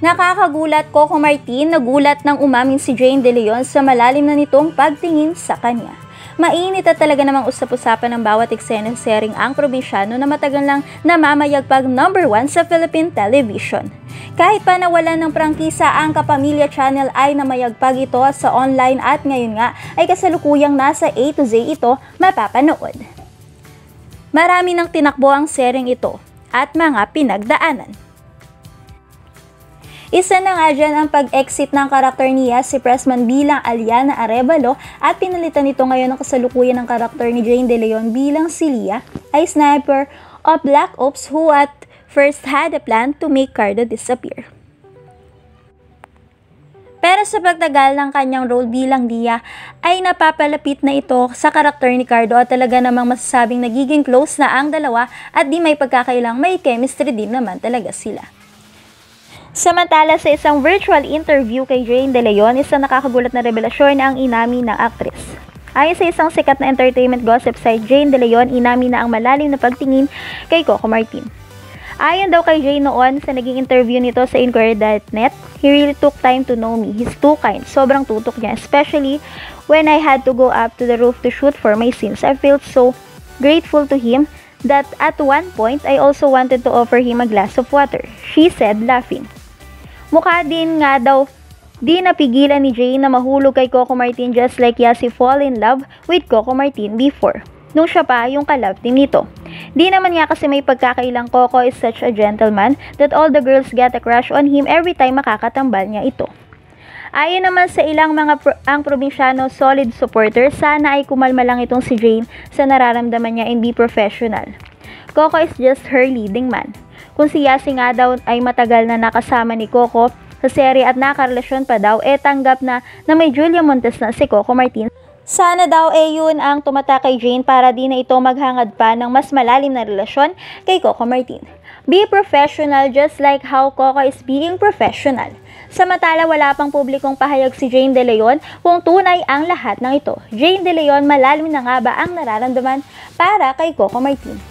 Nakakagulat Coco Martin, nagulat ng umamin si Jane De Leon sa malalim na nitong pagtingin sa kanya. Mainit at talaga namang usap-usapan ng bawat eksena sharing ang probinsyano na matagal lang namamayagpag number one sa Philippine television. Kahit pa nawalan ng prangkisa ang Kapamilya Channel ay namayagpag ito sa online at ngayon nga ay kasalukuyang nasa A to Z ito mapapanood. Marami nang tinakbo ang sering ito at mga pinagdaanan. Isa na nga dyan ang pag-exit ng karakter niya si Pressman bilang Aliana Arevalo at pinalitan nito ngayon ng kasalukuyan ng karakter ni Jane De Leon bilang si Lia, ay sniper of Black Ops who at first had a plan to make Cardo disappear. Pero sa pagtagal ng kanyang role bilang Lia, ay napapalapit na ito sa karakter ni Cardo at talaga namang masasabing nagiging close na ang dalawa at di may pagkakailang may chemistry din naman talaga sila. Samantala sa isang virtual interview kay Jane De Leon, isang nakakagulat na revelasyon ang inami ng aktres. Ayon sa isang sikat na entertainment gossip site, Jane De Leon inami na ang malalim na pagtingin kay Coco Martin. Ayon daw kay Jane noon sa naging interview nito sa Inquirer.net, he really took time to know me. He's too kind. Sobrang tutok niya, especially when I had to go up to the roof to shoot for my scenes. I felt so grateful to him that at one point I also wanted to offer him a glass of water. She said, laughing. Mukha din nga daw di napigilan ni Jane na mahulog kay Coco Martin just like Yasi fall in love with Coco Martin before. Nung siya pa yung kalab din nito. Di naman nga kasi may pagkakailang Coco is such a gentleman that all the girls get a crush on him every time makakatambal niya ito. Ayon naman sa ilang mga pro- ang probinsyano solid supporter, sana ay kumalma lang itong si Jane sa nararamdaman niya and be professional. Coco is just her leading man. Kung si Yasi nga daw ay matagal na nakasama ni Coco sa serye at nakarelasyon pa daw, eh tanggap na na may Julia Montes na si Coco Martin. Sana daw eh yun ang tumata kay Jane para di na ito maghangad pa ng mas malalim na relasyon kay Coco Martin. Be professional just like how Coco is being professional. Samantala wala pang publikong pahayag si Jane De Leon kung tunay ang lahat ng ito. Jane De Leon malalim na nga ba ang nararamdaman para kay Coco Martin?